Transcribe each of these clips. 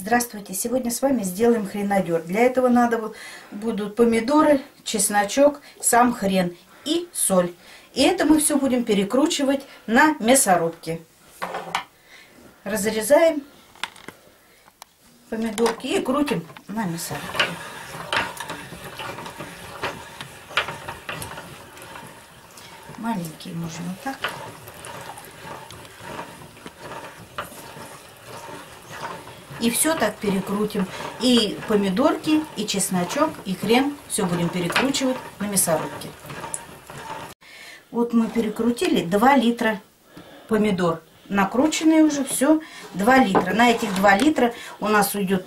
Здравствуйте! Сегодня с вами сделаем хренадер. Для этого надо будут помидоры, чесночок, сам хрен и соль. И это мы все будем перекручивать на мясорубке. Разрезаем помидорки и крутим на мясорубке. Маленькие можно вот так. И все так перекрутим. И помидорки, и чесночок, и хрен. Все будем перекручивать на мясорубке. Вот мы перекрутили 2 литра помидор. Накрученные уже все 2 литра. На этих 2 литра у нас уйдет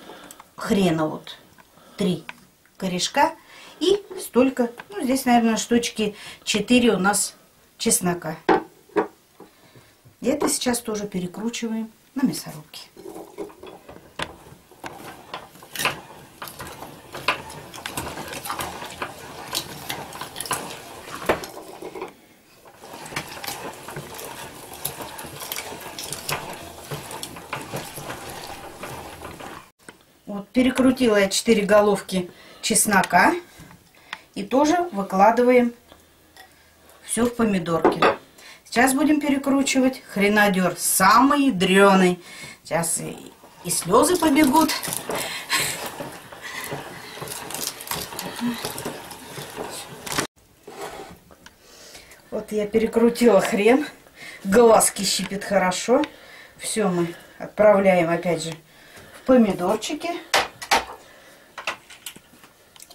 хрена вот 3 корешка. И столько, ну здесь, наверное, штучки 4 у нас чеснока. И это сейчас тоже перекручиваем на мясорубке. Вот перекрутила я 4 головки чеснока. И тоже выкладываем все в помидорки. Сейчас будем перекручивать хренадер. Самый дреный. Сейчас и, и слезы побегут. Вот я перекрутила хрен. Глазки щипит хорошо. Все мы отправляем опять же помидорчики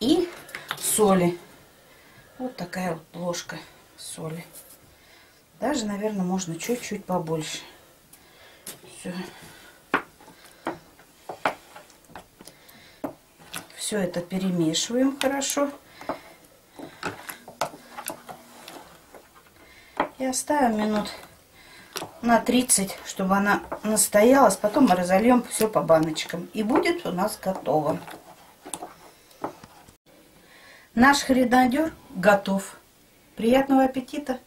и соли. Вот такая вот ложка соли. Даже, наверное, можно чуть-чуть побольше. Все. Все это перемешиваем хорошо. И оставим минут на 30, чтобы она настоялась. Потом мы разольем все по баночкам. И будет у нас готово. Наш хренадер готов. Приятного аппетита!